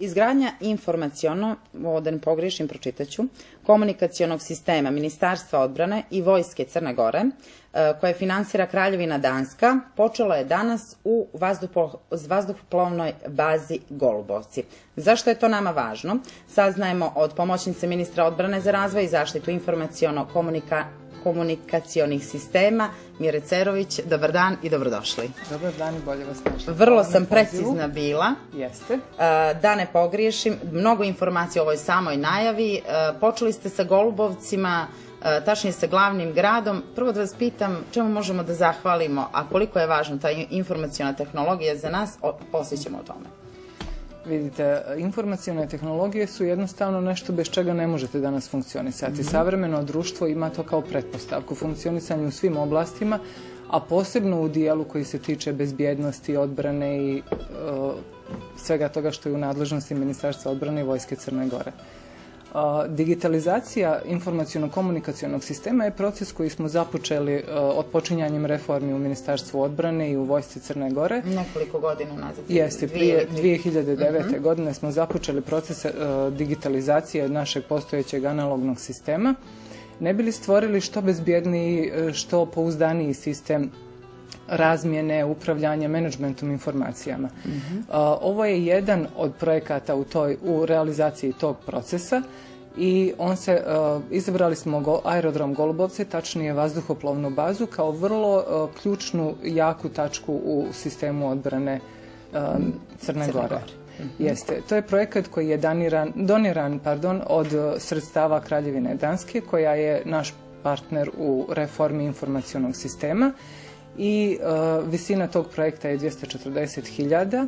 Izgradnja informacijono, ovo da ne pogrešim, pročitaću, komunikacionog sistema Ministarstva odbrane i Vojske Crne Gore, e, koje finansira Kraljevina Danska, počelo je danas u vazduhoplovnoj bazi Golubovci. Zašto je to nama važno? Saznajemo od pomoćnice ministra odbrane za razvoj i zaštitu informacijono-komunika komunikacionih sistema. Mire Cerović, dobar dan i dobrodošli. Dobar dan i bolje vas našli. Vrlo sam precizna bila. Jeste. Da ne pogriješim, mnogo informacija o ovoj samoj najavi. Počeli ste sa Golubovcima, tačnije sa glavnim gradom. Prvo da vas pitam čemu možemo da zahvalimo, a koliko je važna ta informacijona tehnologija za nas, posjećemo o tome. Vidite, informacijone tehnologije su jednostavno nešto bez čega ne možete danas funkcionisati. Mm -hmm. Savremeno društvo ima to kao pretpostavku funkcionisanja u svim oblastima, a posebno u dijelu koji se tiče bezbjednosti, odbrane i e, svega toga što je u nadležnosti Ministarstva odbrane i Vojske Crne Gore. Digitalizacija informacijono-komunikacionog sistema je proces koji smo započeli odpočinjanjem reformi u Ministarstvu odbrane i u Vojsci Crne Gore. Nekoliko godina nazad. Jeste, prije 2009. Uh -huh. godine smo započeli proces digitalizacije našeg postojećeg analognog sistema. Ne bili stvorili što bezbjedniji, što pouzdaniji sistem razmjene, upravljanja, menadžmentom informacijama. -hmm. Ovo je jedan od projekata u, toj, u realizaciji tog procesa i on se, uh, izabrali smo go, aerodrom Golubovce, tačnije vazduhoplovnu bazu, kao vrlo uh, ključnu, jaku tačku u sistemu odbrane Crne, Crne Gore. Gore. Mm -hmm. Jeste. To je projekat koji je daniran, doniran pardon, od sredstava Kraljevine Danske, koja je naš partner u reformi informacionog sistema i uh, visina tog projekta je 240.000.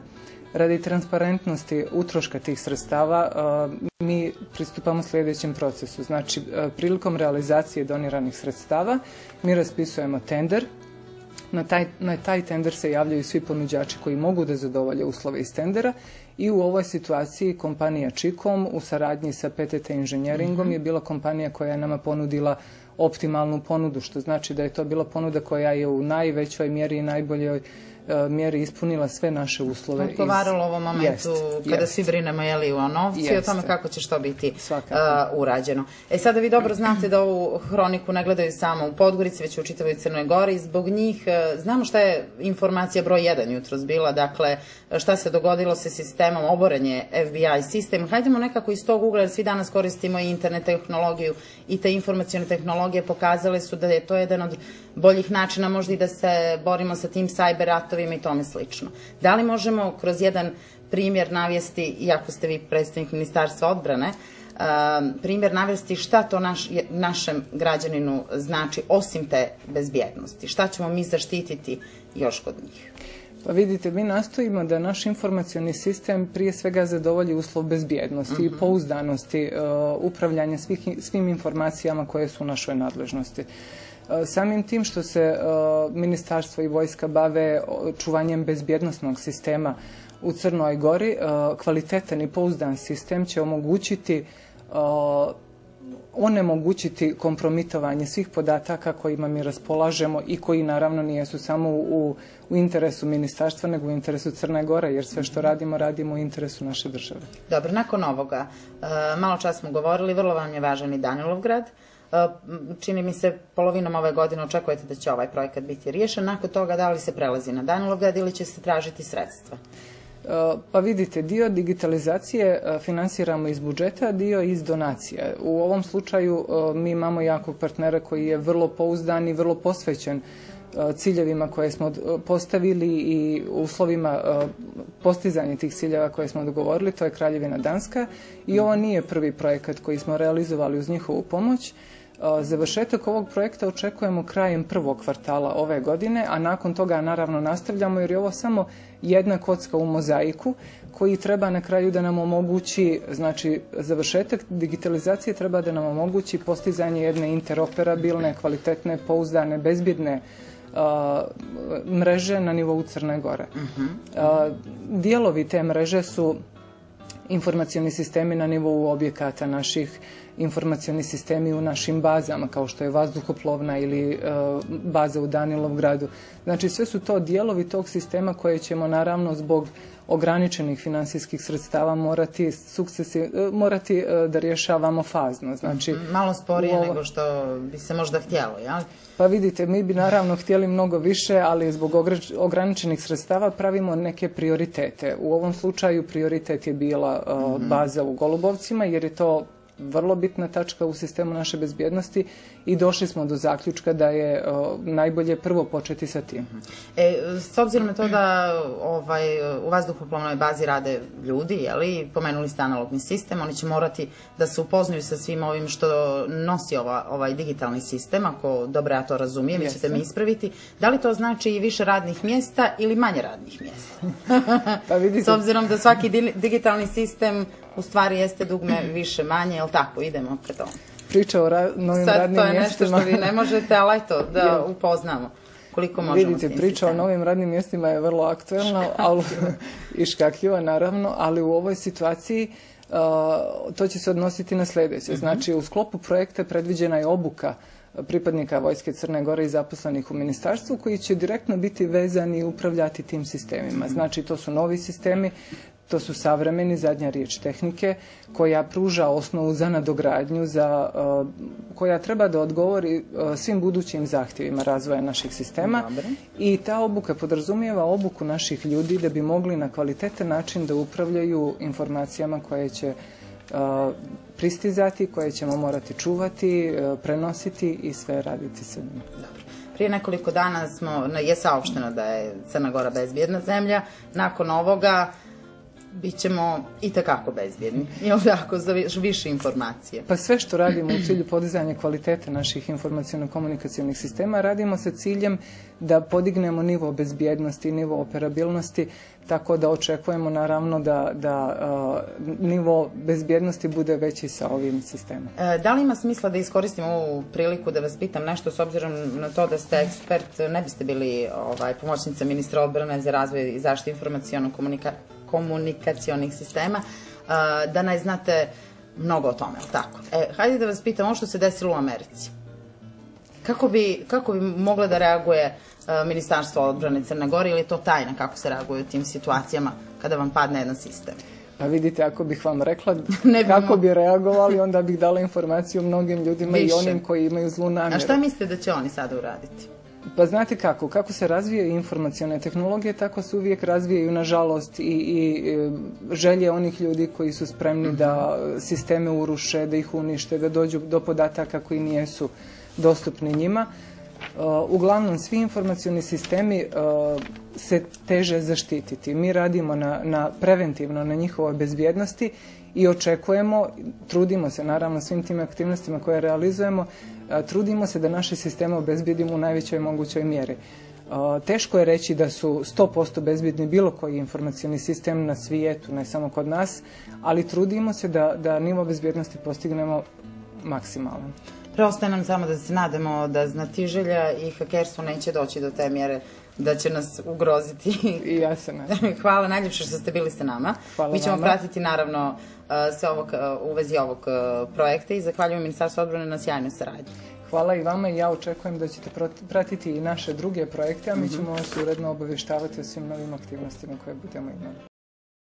Radi transparentnosti utroška tih sredstava uh, mi pristupamo sljedećem procesu. Znači, uh, prilikom realizacije doniranih sredstava mi raspisujemo tender, Na taj, na taj tender se javljaju svi ponuđači koji mogu da zadovolje uslove iz tendera i u ovoj situaciji kompanija Čikom u saradnji sa PTT inženjeringom mm -hmm. je bila kompanija koja je nama ponudila optimalnu ponudu, što znači da je to bila ponuda koja je u najvećoj mjeri i najboljoj mjeri ispunila sve naše uslove. Odgovaralo iz... ovom momentu jest, kada jest. svi brinemo jeli, o novcu i o tome kako će što biti uh, urađeno. E sada vi dobro znate da ovu hroniku ne gledaju samo u Podgorici, već u čitavoj Crnoj Gori. Zbog njih uh, znamo šta je informacija broj 1 jutros bila, dakle šta se dogodilo sa sistemom, oborenje FBI sistem. Hajdemo nekako iz tog ugla, jer svi danas koristimo i internet tehnologiju i te informacijone tehnologije pokazale su da je to jedan od boljih načina možda i da se borimo sa tim cyber ratovima i tome slično. Da li možemo kroz jedan primjer navesti, iako ste vi predstavnik Ministarstva odbrane, um, primjer navesti šta to naš, našem građaninu znači osim te bezbjednosti? Šta ćemo mi zaštititi još kod njih? Pa vidite, mi nastojimo da naš informacioni sistem prije svega zadovolji uslov bezbjednosti i mhm. pouzdanosti uh, upravljanja svih, svim informacijama koje su u našoj nadležnosti. Uh, samim tim što se uh, ministarstvo i vojska bave čuvanjem bezbjednostnog sistema u Crnoj Gori, kvalitetan i pouzdan sistem će omogućiti onemogućiti kompromitovanje svih podataka kojima mi raspolažemo i koji naravno nijesu samo u, u interesu ministarstva, nego u interesu Crne Gore, jer sve što radimo, radimo u interesu naše države. Dobro, nakon ovoga, e, malo čas smo govorili, vrlo vam je važan i Danilovgrad. E, čini mi se polovinom ove godine očekujete da će ovaj projekat biti riješen. Nakon toga da li se prelazi na Danilovgrad ili će se tražiti sredstva? Pa vidite, dio digitalizacije e, finansiramo iz budžeta, dio iz donacije. U ovom slučaju mi imamo jakog partnera koji je vrlo pouzdan i vrlo posvećen ciljevima koje smo postavili i uslovima postizanja tih ciljeva koje smo dogovorili, to je Kraljevina Danska i ovo nije prvi projekat koji smo realizovali uz njihovu pomoć. Završetak ovog projekta očekujemo krajem prvog kvartala ove godine, a nakon toga naravno nastavljamo jer je ovo samo jedna kocka u mozaiku koji treba na kraju da nam omogući, znači završetak digitalizacije treba da nam omogući postizanje jedne interoperabilne, kvalitetne, pouzdane, bezbjedne mreže na nivou Crne Gore. Uh, dijelovi te mreže su informacioni sistemi na nivou objekata naših, informacioni sistemi u našim bazama, kao što je vazduhoplovna ili uh, baza u Danilovgradu. Znači, sve su to dijelovi tog sistema koje ćemo naravno zbog ograničenih finansijskih sredstava morati, sukcesi, morati da rješavamo fazno. Znači, mhm, Malo sporije ovo... nego što bi se možda htjelo, jel? Pa vidite, mi bi naravno htjeli mnogo više, ali zbog ograničenih sredstava pravimo neke prioritete. U ovom slučaju prioritet je bila uh, baza u Golubovcima, jer je to vrlo bitna tačka u sistemu naše bezbjednosti i došli smo do zaključka da je najbolje prvo početi sa tim. E, s obzirom na to da ovaj, u vazduhoplovnoj bazi rade ljudi, jeli, pomenuli ste analogni sistem, oni će morati da se upoznaju sa svim ovim što nosi ova, ovaj digitalni sistem, ako dobro ja to razumijem, vi ćete mi ispraviti. Da li to znači i više radnih mjesta ili manje radnih mjesta? pa vidite. S obzirom da svaki digitalni sistem u stvari jeste dugme više manje, jel tako, idemo ka tomu. Priča o ra novim Sad, radnim mjestima. Sad to je nešto što vi ne možete, ali eto, da upoznamo koliko možemo Vidite, priča o novim radnim mjestima je vrlo aktuelna, ali, i škakljiva naravno, ali u ovoj situaciji uh, to će se odnositi na sljedeće. Mhm. Znači, u sklopu projekta predviđena je obuka pripadnika Vojske Crne Gore i zaposlenih u ministarstvu koji će direktno biti vezani i upravljati tim sistemima. Znači, to su novi sistemi, to su savremeni, zadnja riječ tehnike, koja pruža osnovu za nadogradnju, za, uh, koja treba da odgovori uh, svim budućim zahtjevima razvoja naših sistema. I ta obuka podrazumijeva obuku naših ljudi da bi mogli na kvalitetan način da upravljaju informacijama koje će uh, pristizati, koje ćemo morati čuvati, prenositi i sve raditi sa njima. Dobro. Prije nekoliko dana smo, je saopšteno da je Crna Gora bezbjedna zemlja. Nakon ovoga bit ćemo i takako bezbjedni. I ovdako za više informacije. Pa sve što radimo u cilju podizanja kvalitete naših informacijono-komunikacijonih sistema radimo sa ciljem da podignemo nivo bezbjednosti, nivo operabilnosti, tako da očekujemo naravno da, da nivo bezbjednosti bude veći sa ovim sistemom. E, da li ima smisla da iskoristim ovu priliku da vas pitam nešto s obzirom na to da ste ekspert, ne biste bili ovaj, pomoćnica ministra odbrane za razvoj i zaštitu informacijono-komunikacijonih komunikacionih sistema, da ne znate mnogo o tome, tako? E, hajde da vas pitam ono što se desilo u Americi. Kako bi, kako bi mogla da reaguje Ministarstvo odbrane Crne Gore ili je to tajna kako se reaguje u tim situacijama kada vam padne jedan sistem? Pa vidite, ako bih vam rekla ne kako bi reagovali, onda bih dala informaciju mnogim ljudima i onim koji imaju zlu namjeru. A šta mislite da će oni sada uraditi? Pa znate kako, kako se razvijaju informacijone tehnologije, tako se uvijek razvijaju, nažalost, i, i e, želje onih ljudi koji su spremni da sisteme uruše, da ih unište, da dođu do podataka koji nijesu dostupni njima. E, uglavnom, svi informacijoni sistemi e, se teže zaštititi. Mi radimo na, na preventivno na njihovoj bezbjednosti i očekujemo, trudimo se naravno svim tim aktivnostima koje realizujemo, trudimo se da naše sisteme obezbjedimo u najvećoj mogućoj mjeri. Teško je reći da su 100% bezbjedni bilo koji informacijni sistem na svijetu, ne samo kod nas, ali trudimo se da, da nivo bezbjednosti postignemo maksimalno. Preostaje nam samo da se nadamo da znatiželja i hakerstvo neće doći do te mjere da će nas ugroziti. I ja se nadam. Hvala najljepše što ste bili sa nama. Hvala Mi ćemo pratiti naravno sve ovog, u vezi ovog projekta i zahvaljujem Ministarstvu odbrane na sjajnoj saradnji. Hvala i vama i ja očekujem da ćete pratiti i naše druge projekte, a mi ćemo vas uredno obavještavati o svim novim aktivnostima koje budemo imali.